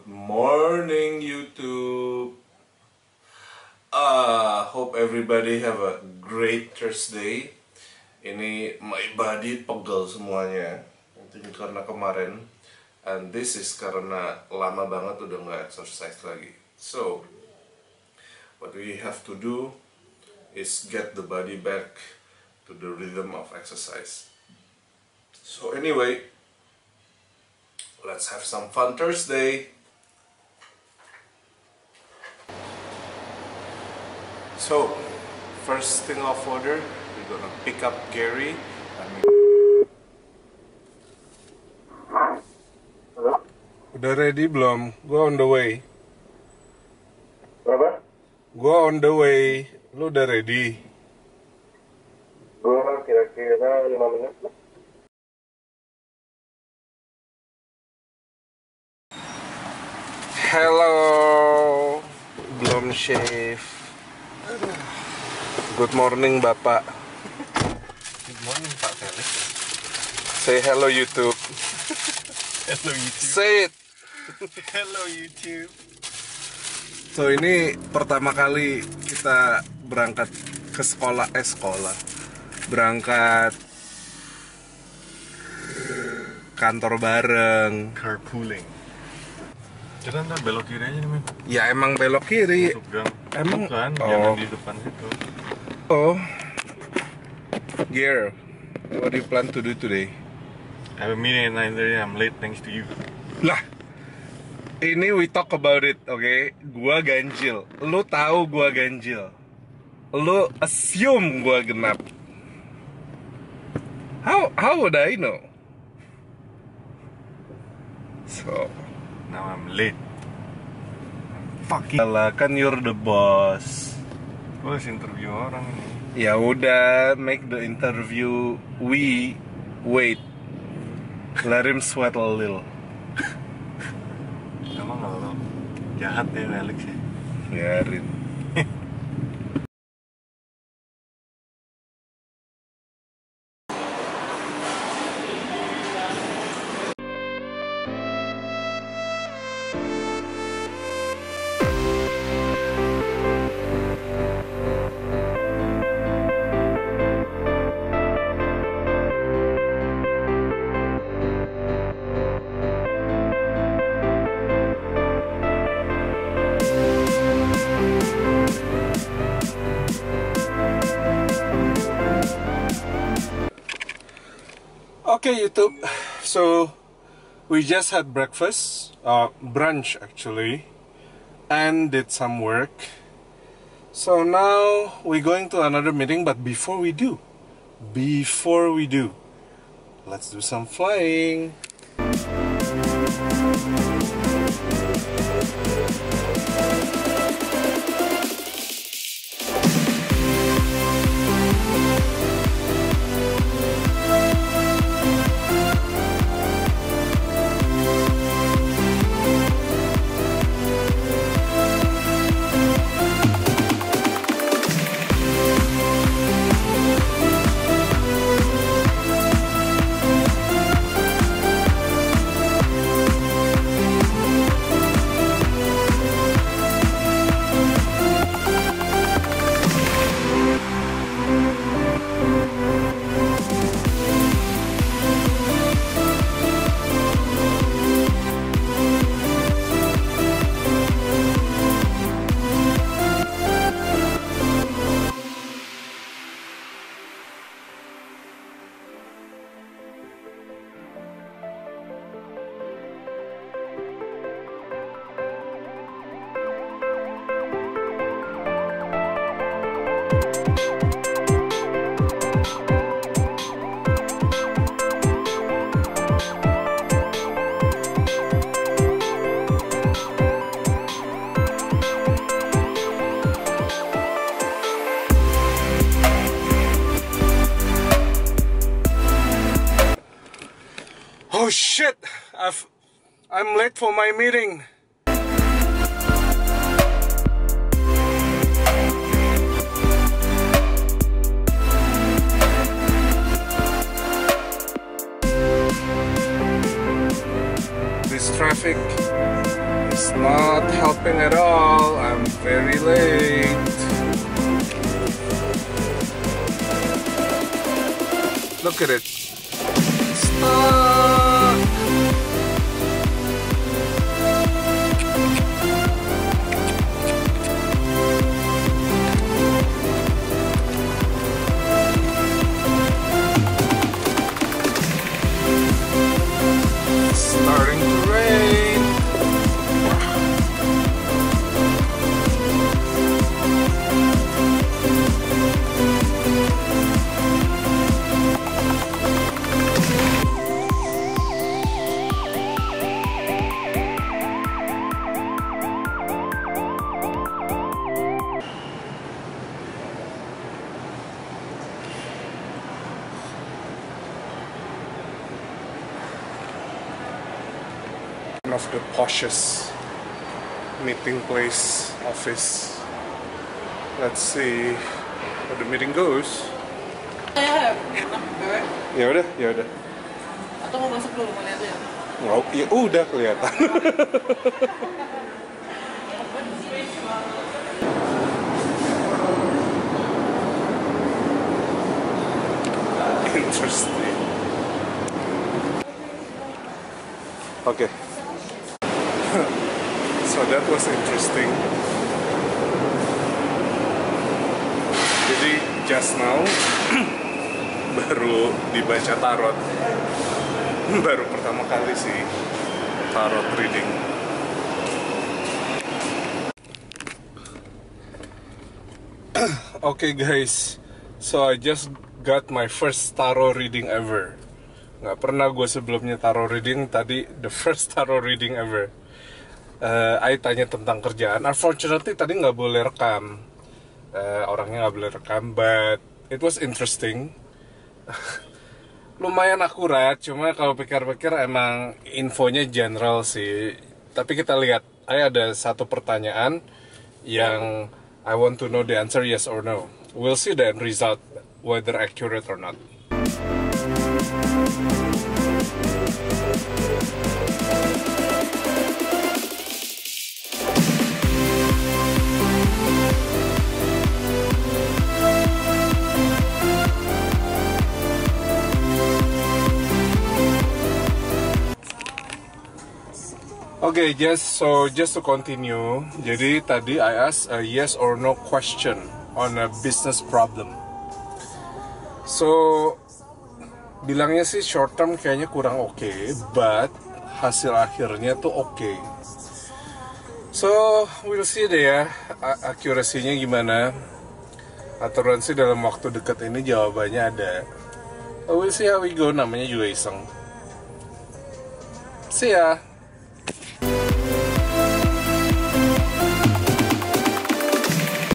Good morning, YouTube. Uh, hope everybody have a great Thursday. Ini my body pegel semuanya. Ini karena kemarin. And this is karena lama banget udah nggak exercise lagi. So, what we have to do is get the body back to the rhythm of exercise. So anyway, let's have some fun Thursday. So, first thing off order, we're gonna pick up Gary. Udah ready belum? Gua on the way. Berapa? Gua on the way. Lu udah ready? Gua kira-kira 5 menit lah. Hello. Belum shave. Good morning, Bapak. Good morning Pak Felix. Say hello YouTube. Hello YouTube. Say it. Hello YouTube. So ini pertama kali kita berangkat ke sekolah eh sekolah. Berangkat kantor bareng. Carpooling. Jalan ntar belok kiri aja nih men. Ya emang belok kiri. Masuk gang. Emang- Bukan, oh. jangan di depan situ. Oh. Gear. What do you plan to do today? I have a meeting at 9.30 I'm late thanks to you. Lah, ini we talk about it, oke? Gua ganjil. Lu tahu gua ganjil. Lu assume gua genap. How how would I know? So, Now I'm late. fucking lah kan you're the boss. Gue harus interview orang ini. Ya udah, make the interview we wait. Let him sweat a little. Emang kalau jahat ya Felix ya. Biarin. Okay, YouTube. So we just had breakfast, uh, brunch actually, and did some work. So now we're going to another meeting. But before we do, before we do, let's do some flying. Oh shit! I've, I'm late for my meeting. This traffic is not helping at all. I'm very late. Look at it. Starting to rain. One of the poshest meeting place office. Let's see how the meeting goes. Saya enak banget. Ya udah, ya udah. Atau mau masuk dulu mau lihat ya? Wow, ya udah kelihatan. Interesting. Okay. So that was interesting. Jadi just now baru dibaca tarot baru pertama kali sih tarot reading Oke guys, so I just got my first tarot reading ever. Nggak pernah gue sebelumnya tarot reading, tadi the first tarot reading ever. Eh, I tanya tentang kerjaan. Unfortunately tadi nggak boleh rekam. Eh, orangnya nggak boleh rekam, but it was interesting. lumayan akurat cuma kalau pikir-pikir emang infonya general sih tapi kita lihat I ada satu pertanyaan yang I want to know the answer yes or no we'll see the result whether accurate or not Okay, just so just to continue. Jadi tadi I asked a yes or no question on a business problem. So bilangnya sih short term kayaknya kurang oke, but hasil akhirnya tuh oke. So we'll see deh ya a- accuracy-nya gimana. Aturan sih dalam waktu dekat ini jawabannya ada. We'll see how we go namanya juga iseng. See ya.